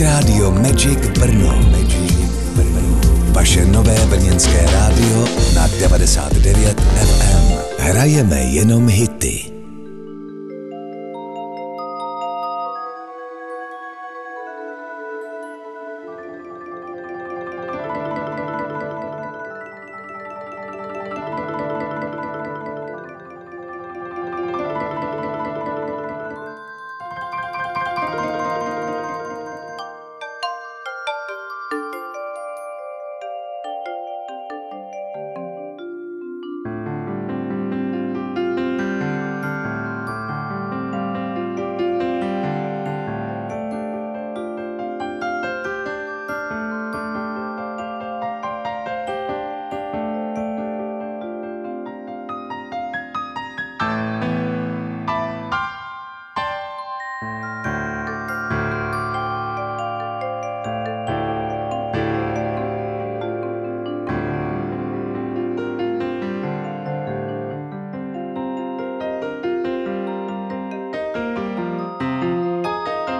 Hit Radio Magic Brno. Magic Brno. Vaše nové brněnské rádio na 99 FM. Hrajeme jenom hity.